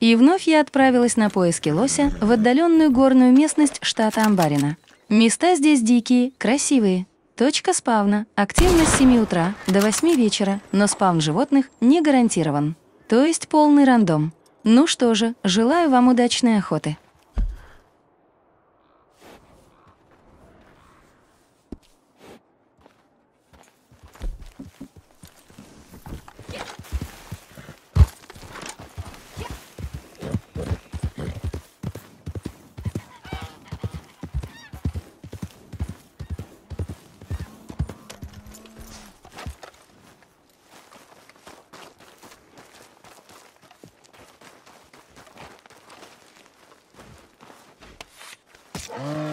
И вновь я отправилась на поиски лося в отдаленную горную местность штата Амбарина. Места здесь дикие, красивые. Точка спавна. Активность с 7 утра до 8 вечера, но спавн животных не гарантирован. То есть полный рандом. Ну что же, желаю вам удачной охоты. Uh...